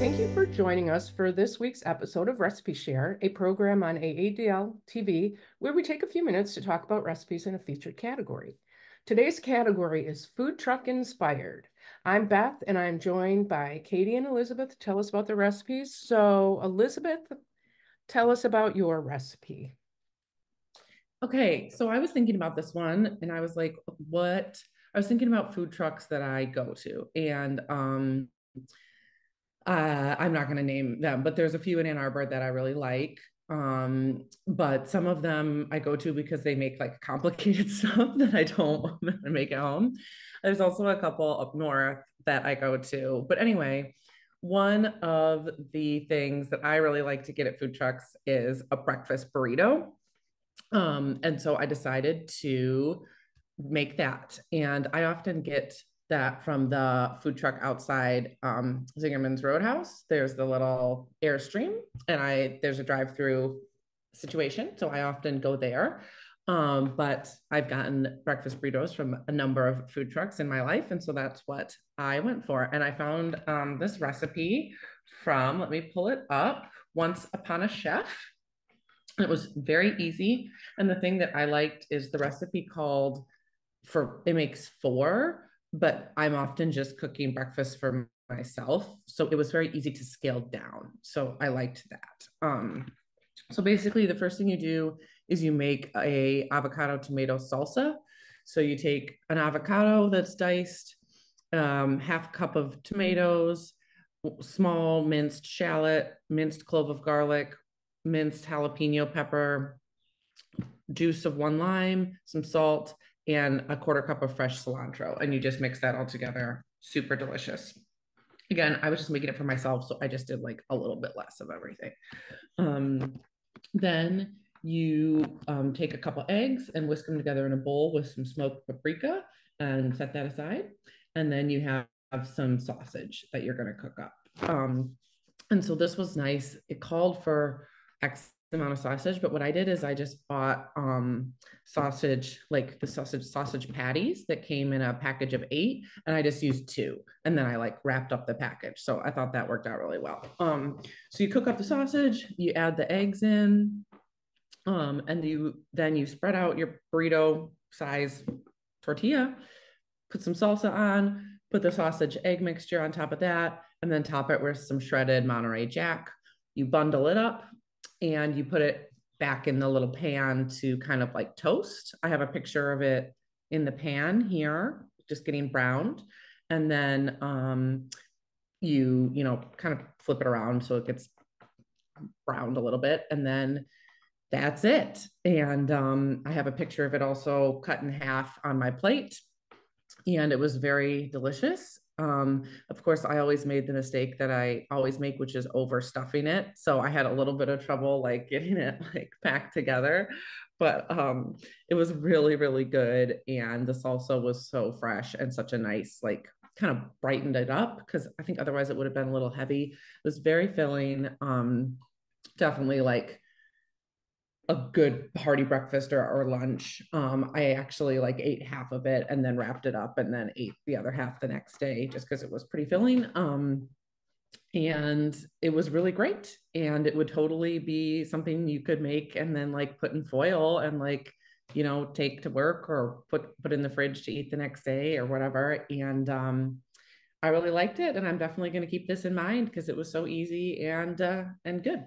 Thank you for joining us for this week's episode of Recipe Share, a program on AADL TV where we take a few minutes to talk about recipes in a featured category. Today's category is food truck inspired. I'm Beth and I'm joined by Katie and Elizabeth to tell us about the recipes. So, Elizabeth, tell us about your recipe. Okay, so I was thinking about this one and I was like, what? I was thinking about food trucks that I go to. And um uh, I'm not going to name them, but there's a few in Ann Arbor that I really like. Um, but some of them I go to because they make like complicated stuff that I don't make at home. There's also a couple up north that I go to. But anyway, one of the things that I really like to get at food trucks is a breakfast burrito. Um, and so I decided to make that. And I often get that from the food truck outside um, Zingerman's Roadhouse. There's the little Airstream, and I there's a drive-through situation, so I often go there. Um, but I've gotten breakfast burritos from a number of food trucks in my life, and so that's what I went for. And I found um, this recipe from let me pull it up. Once upon a chef. It was very easy, and the thing that I liked is the recipe called for it makes four but I'm often just cooking breakfast for myself. So it was very easy to scale down. So I liked that. Um, so basically the first thing you do is you make a avocado tomato salsa. So you take an avocado that's diced, um, half cup of tomatoes, small minced shallot, minced clove of garlic, minced jalapeno pepper, juice of one lime, some salt, and a quarter cup of fresh cilantro. And you just mix that all together. Super delicious. Again, I was just making it for myself. So I just did like a little bit less of everything. Um, then you um, take a couple eggs and whisk them together in a bowl with some smoked paprika and set that aside. And then you have, have some sausage that you're going to cook up. Um, and so this was nice. It called for amount of sausage, but what I did is I just bought um, sausage, like the sausage sausage patties that came in a package of eight, and I just used two, and then I like wrapped up the package. So I thought that worked out really well. Um, so you cook up the sausage, you add the eggs in, um, and you then you spread out your burrito size tortilla, put some salsa on, put the sausage egg mixture on top of that, and then top it with some shredded Monterey Jack. You bundle it up and you put it back in the little pan to kind of like toast. I have a picture of it in the pan here, just getting browned. And then um, you, you know, kind of flip it around so it gets browned a little bit. And then that's it. And um, I have a picture of it also cut in half on my plate. And it was very delicious. Um, of course, I always made the mistake that I always make, which is overstuffing it. So I had a little bit of trouble like getting it like packed together, but um, it was really, really good. And the salsa was so fresh and such a nice, like kind of brightened it up because I think otherwise it would have been a little heavy. It was very filling. Um, definitely like a good hearty breakfast or, or lunch. Um, I actually like ate half of it and then wrapped it up and then ate the other half the next day just because it was pretty filling. Um, and it was really great. And it would totally be something you could make and then like put in foil and like, you know, take to work or put put in the fridge to eat the next day or whatever. And um, I really liked it, and I'm definitely going to keep this in mind because it was so easy and uh, and good.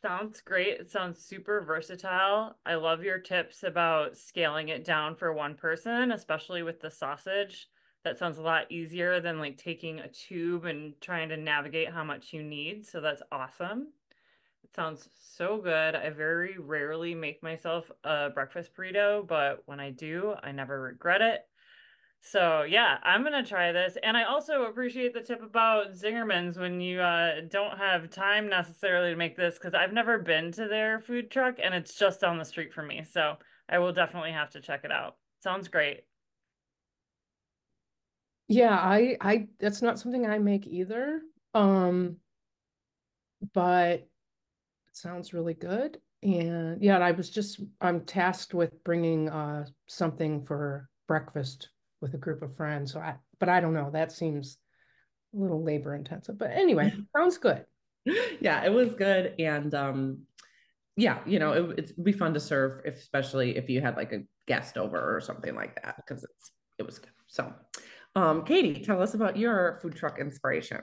Sounds great. It sounds super versatile. I love your tips about scaling it down for one person, especially with the sausage. That sounds a lot easier than like taking a tube and trying to navigate how much you need. So that's awesome. It sounds so good. I very rarely make myself a breakfast burrito, but when I do, I never regret it. So yeah, I'm gonna try this, and I also appreciate the tip about Zingerman's when you uh, don't have time necessarily to make this because I've never been to their food truck, and it's just down the street from me. So I will definitely have to check it out. Sounds great. Yeah, I I that's not something I make either. Um, but it sounds really good. And yeah, I was just I'm tasked with bringing uh something for breakfast with a group of friends. So I but I don't know, that seems a little labor intensive. But anyway, sounds good. yeah, it was good. And um, yeah, you know, it, it'd be fun to serve, if, especially if you had like a guest over or something like that, because it's it was good. So, um, Katie, tell us about your food truck inspiration.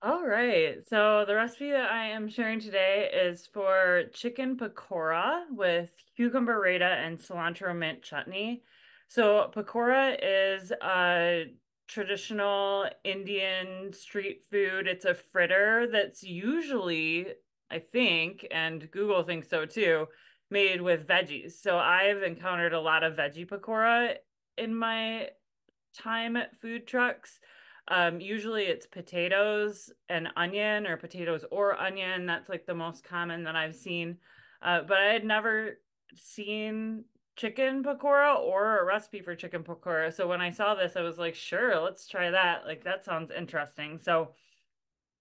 All right. So the recipe that I am sharing today is for chicken pakora with cucumber raita and cilantro mint chutney. So pakora is a traditional Indian street food. It's a fritter that's usually, I think, and Google thinks so too, made with veggies. So I've encountered a lot of veggie pakora in my time at food trucks. Um, usually it's potatoes and onion or potatoes or onion. That's like the most common that I've seen. Uh, but I had never seen chicken pakora or a recipe for chicken pakora. So when I saw this, I was like, sure, let's try that. Like that sounds interesting. So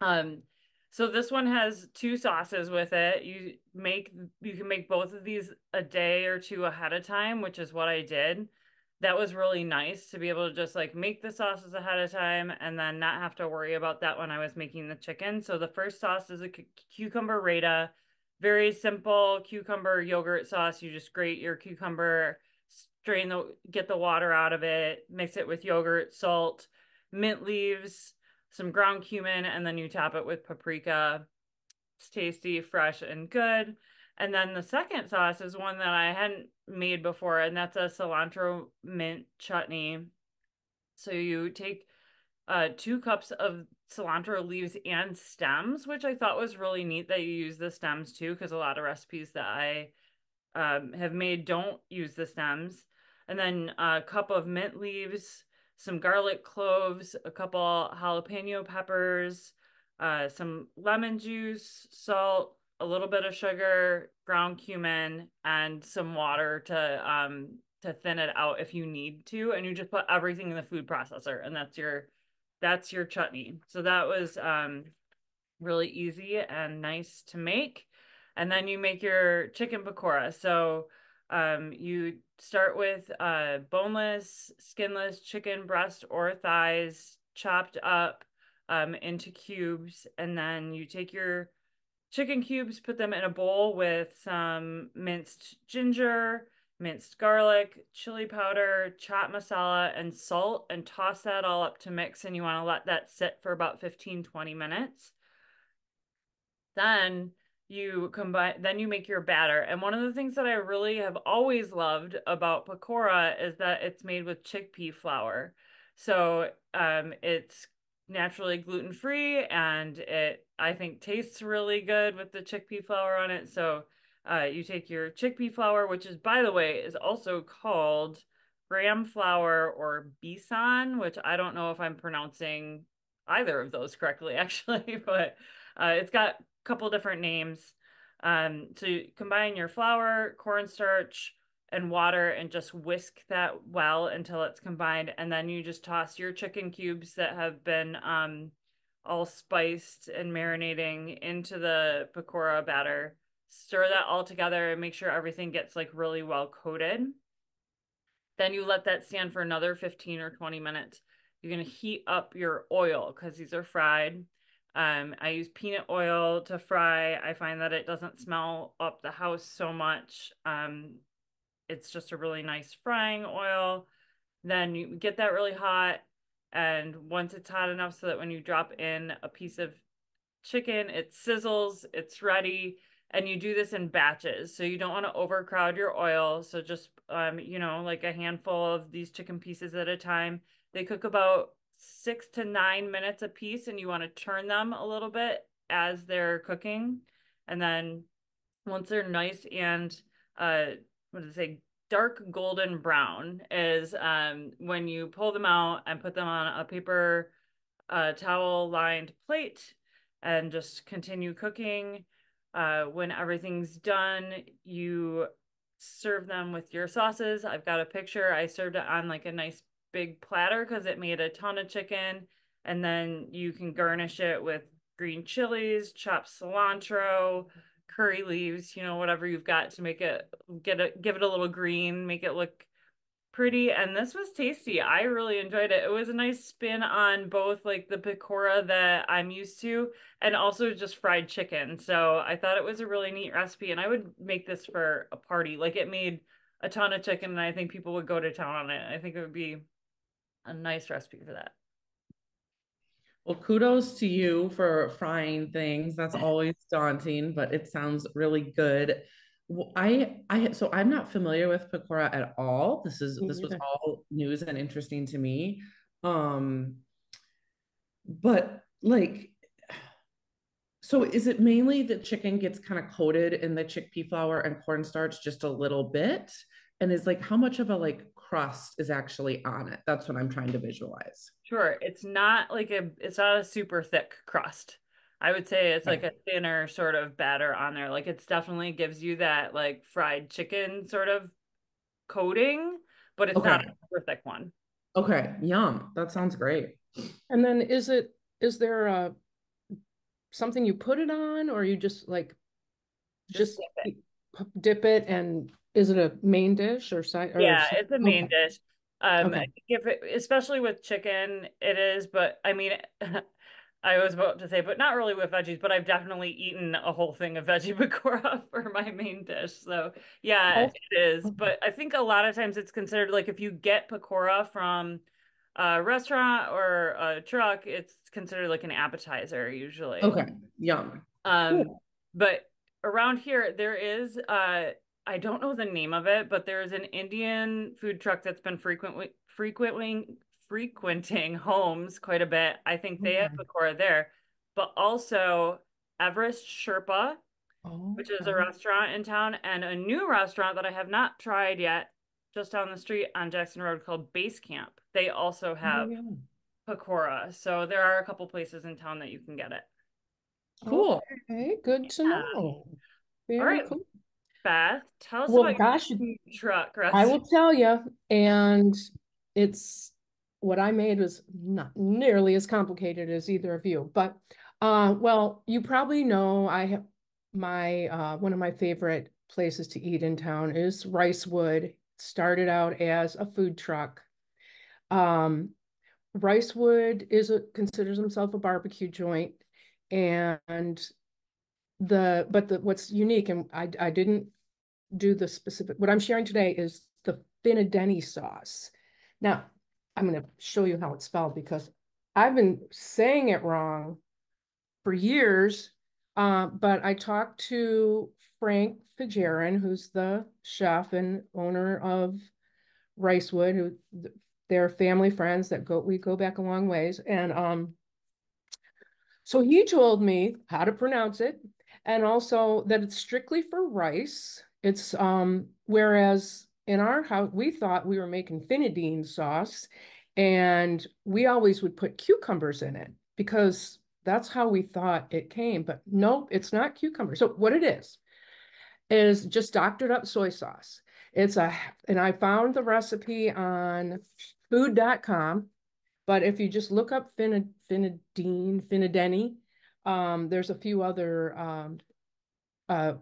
um so this one has two sauces with it. You make you can make both of these a day or two ahead of time, which is what I did that was really nice to be able to just like make the sauces ahead of time and then not have to worry about that when I was making the chicken. So the first sauce is a cucumber raita, very simple cucumber yogurt sauce. You just grate your cucumber, strain the get the water out of it, mix it with yogurt, salt, mint leaves, some ground cumin, and then you top it with paprika. It's tasty, fresh, and good. And then the second sauce is one that I hadn't made before, and that's a cilantro mint chutney. So you take uh, two cups of cilantro leaves and stems, which I thought was really neat that you use the stems too, because a lot of recipes that I um, have made don't use the stems. And then a cup of mint leaves, some garlic cloves, a couple jalapeno peppers, uh, some lemon juice, salt, a little bit of sugar, ground cumin, and some water to um to thin it out if you need to. And you just put everything in the food processor, and that's your that's your chutney. So that was um really easy and nice to make. And then you make your chicken pakora. So um, you start with uh, boneless, skinless chicken breast or thighs chopped up um, into cubes. And then you take your chicken cubes, put them in a bowl with some minced ginger, minced garlic, chili powder, chaat masala, and salt, and toss that all up to mix. And you want to let that sit for about 15, 20 minutes. Then you combine, then you make your batter. And one of the things that I really have always loved about pakora is that it's made with chickpea flour. So um, it's naturally gluten free and it I think tastes really good with the chickpea flour on it. So uh, you take your chickpea flour, which is by the way is also called gram flour or besan, which I don't know if I'm pronouncing either of those correctly actually, but uh, it's got a couple different names. Um, so you combine your flour, cornstarch, and water and just whisk that well until it's combined. And then you just toss your chicken cubes that have been um, all spiced and marinating into the pakora batter. Stir that all together and make sure everything gets like really well coated. Then you let that stand for another 15 or 20 minutes. You're going to heat up your oil because these are fried. Um, I use peanut oil to fry. I find that it doesn't smell up the house so much. Um, it's just a really nice frying oil. Then you get that really hot. And once it's hot enough so that when you drop in a piece of chicken, it sizzles, it's ready. And you do this in batches. So you don't want to overcrowd your oil. So just, um, you know, like a handful of these chicken pieces at a time. They cook about six to nine minutes a piece, and you want to turn them a little bit as they're cooking. And then once they're nice and uh, what does it say dark golden brown is um, when you pull them out and put them on a paper uh, towel lined plate and just continue cooking. Uh, when everything's done, you serve them with your sauces. I've got a picture. I served it on like a nice big platter because it made a ton of chicken. And then you can garnish it with green chilies, chopped cilantro, curry leaves, you know, whatever you've got to make it get it give it a little green, make it look pretty. And this was tasty. I really enjoyed it. It was a nice spin on both like the pakora that I'm used to and also just fried chicken. So I thought it was a really neat recipe and I would make this for a party. Like it made a ton of chicken and I think people would go to town on it. I think it would be a nice recipe for that. Well, kudos to you for frying things. That's always daunting, but it sounds really good. I I so I'm not familiar with pakora at all. This is this was all news and interesting to me. Um but like so is it mainly that chicken gets kind of coated in the chickpea flour and cornstarch just a little bit? And is like how much of a like crust is actually on it? That's what I'm trying to visualize. Sure. It's not like a it's not a super thick crust. I would say it's like a thinner sort of batter on there. Like it's definitely gives you that like fried chicken sort of coating, but it's Okay. not a super thick one. Okay, yum. That sounds great. And then is it, is there a something you put it on or you just like Just just dip p- dip it and is it a main dish or side? or Yeah, it's a main okay. dish. Um, Okay. If it, especially with chicken, it is, but I mean, I was about to say, but not really with veggies, but I've definitely eaten a whole thing of veggie pakora for my main dish. So yeah, Oh, it is. But I think a lot of times it's considered like if you get pakora from a restaurant or a truck, it's considered like an appetizer usually. Okay, yum. Um, Cool. but around here there is uh I don't know the name of it, but there's an Indian food truck that's been frequently frequently frequenting homes quite a bit. I think they have mm-hmm. Okay. pakora there, but also Everest Sherpa, which is a restaurant in town, and a new restaurant that I have not tried yet, just down the street on Jackson Road called Base Camp. They also Oh, have yeah. pakora, so there are a couple places in town that you can get it. Cool. Okay, good to Yeah. know. Very right. cool. Beth, tell us Well, about gosh, truck I will tell you, and it's what I made was not nearly as complicated as either of you, but uh, well, you probably know I have my uh, one of my favorite places to eat in town is Ricewood. Started out as a food truck. Um, Ricewood is a considers himself a barbecue joint, and the but the what's unique and I I didn't do the specific, what I'm sharing today is the Finadeni sauce. Now, I'm gonna show you how it's spelled because I've been saying it wrong for years. Uh, but I talked to Frank Fejeran, who's the chef and owner of Ricewood, who they're family friends that go, we go back a long ways. And um, so he told me how to pronounce it and also that it's strictly for rice. It's um whereas in our house we thought we were making finadine sauce and we always would put cucumbers in it because that's how we thought it came, but nope, it's not cucumber. So what it is is just doctored up soy sauce. It's a and I found the recipe on food.com, but if you just look up finad, finadine, finadeni, um, there's a few other um, uh,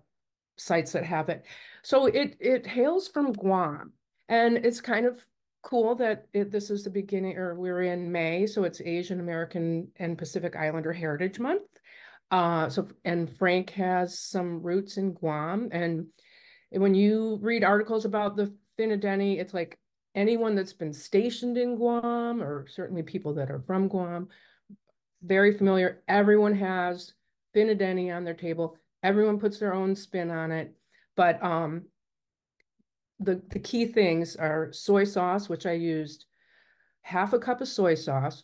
sites that have it. So it it hails from Guam, and it's kind of cool that it, this is the beginning, or we're in May, so it's Asian American and Pacific Islander Heritage Month. Uh, so and Frank has some roots in Guam, and when you read articles about the Finadeni, it's like anyone that's been stationed in Guam, or certainly people that are from Guam, very familiar. Everyone has Finadeni on their table. Everyone puts their own spin on it, but um, the the key things are soy sauce, which I used half a cup of soy sauce,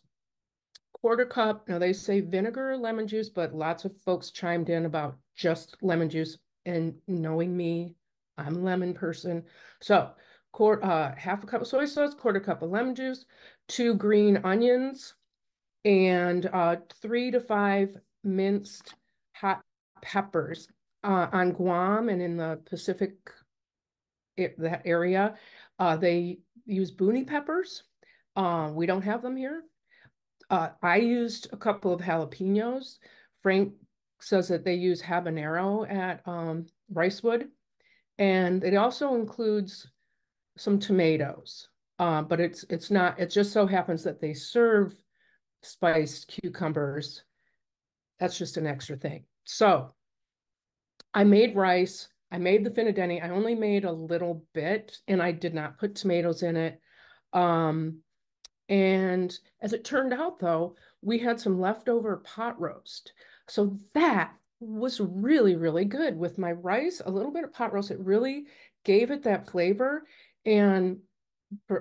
quarter cup. Now they say vinegar or lemon juice, but lots of folks chimed in about just lemon juice. And knowing me, I'm a lemon person, so quarter uh, half a cup of soy sauce, quarter cup of lemon juice, two green onions, and uh, three to five minced hot peppers. Uh, on Guam and in the Pacific, that area, uh, they use boonie peppers. Um, we don't have them here. Uh, I used a couple of jalapenos. Frank says that they use habanero at um, Ricewood. And it also includes some tomatoes. Uh, but it's it's not, it just so happens that they serve spiced cucumbers. That's just an extra thing. So I made rice. I made the finadeni. I only made a little bit and I did not put tomatoes in it. Um, and as it turned out, though, we had some leftover pot roast. So that was really, really good with my rice, a little bit of pot roast. It really gave it that flavor and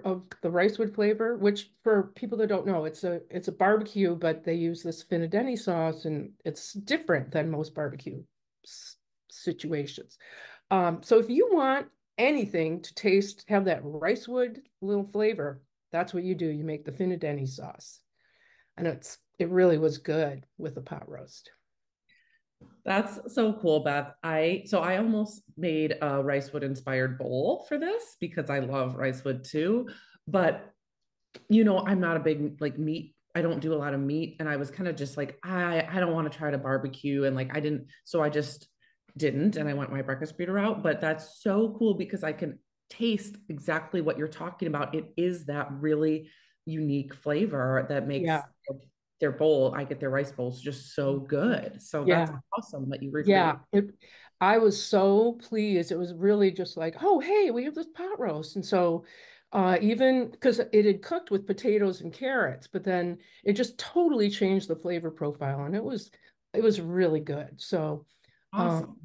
of the ricewood flavor, which for people that don't know, it's a it's a barbecue, but they use this finadeni sauce and it's different than most barbecue situations. Um, so if you want anything to taste, have that ricewood little flavor, that's what you do. You make the finadeni sauce. And it's it really was good with the pot roast. That's so cool, Beth. I so I almost made a ricewood inspired bowl for this because I love ricewood too. But you know, I'm not a big like meat. I don't do a lot of meat, and I was kind of just like, I I don't want to try to barbecue, and like I didn't. So I just didn't, and I went my breakfast burrito route. But that's so cool because I can taste exactly what you're talking about. It is that really unique flavor that makes yeah. Their bowl. I get their rice bowls just so good. So yeah. that's awesome that you recreated. Yeah, it, I was so pleased. It was really just like, oh, hey, we have this pot roast, and so uh, even because it had cooked with potatoes and carrots, but then it just totally changed the flavor profile, and it was it was really good. So um, awesome. Um,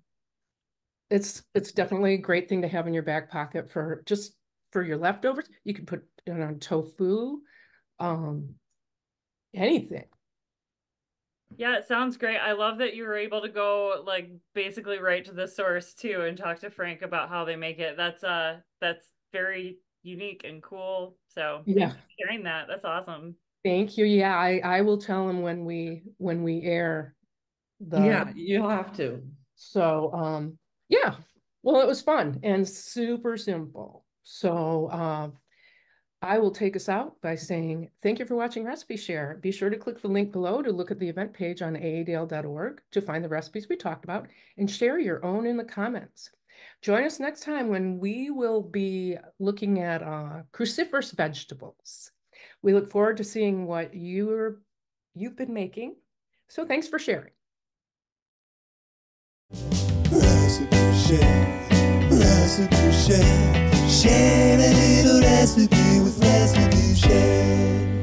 it's it's definitely a great thing to have in your back pocket for just for your leftovers. You can put it on tofu, um, anything. Yeah, it sounds great. I love that you were able to go like basically right to the source too and talk to Frank about how they make it. That's uh that's very unique and cool. So yeah, sharing that. That's awesome. Thank you. Yeah, I I will tell him when we when we air the Yeah, you'll have to. So um yeah, well, it was fun and super simple. So uh, I will take us out by saying thank you for watching Recipe Share. Be sure to click the link below to look at the event page on aadl.org to find the recipes we talked about and share your own in the comments. Join us next time when we will be looking at uh, cruciferous vegetables. We look forward to seeing what you're, you've been making. So thanks for sharing. Recipe share, recipe share. Share a little recipe with recipe share.